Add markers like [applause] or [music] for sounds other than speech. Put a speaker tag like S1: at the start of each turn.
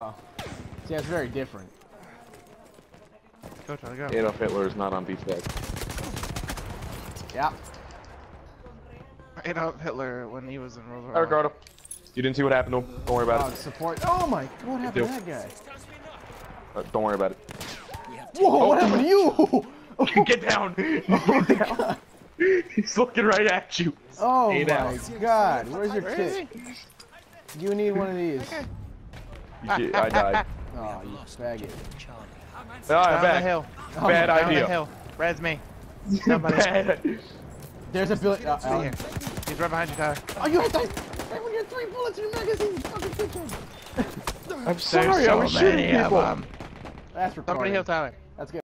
S1: Oh. See, that's very different.
S2: Go, Charlie, go.
S3: Adolf Hitler is not on BFAC.
S1: Yeah.
S2: Adolf Hitler when he was in World War
S3: Hi, Ricardo. You didn't see what happened to him. Don't worry
S1: Oh,
S3: about it.
S1: support. Oh my. What happened to that guy?
S3: Uh, don't worry about it.
S1: Whoa! What happened to you?
S3: Get [laughs] down! Get down! He's looking right at you.
S1: Oh
S3: Stay
S1: my
S3: down.
S1: God! Where's your
S2: Where is
S1: kit? You need one of these.
S3: You shit, I died. [laughs]
S1: Oh, you faggot.
S2: Down
S3: I'm
S2: the
S3: back.
S2: hill.
S1: Oh,
S3: Bad
S2: Down the
S3: idea.
S2: hill. Res me. [laughs] Down by the
S3: Bad.
S1: There's a billet. Uh,
S2: See
S1: uh,
S2: here. He's right behind you, Tyler.
S1: oh, you had that. Right when you had three bullets in your magazine. Fucking bitch. [laughs]
S3: I'm sorry, I was shooting people.
S1: That's
S2: Somebody
S1: recording.
S2: heal Tyler.
S1: That's good.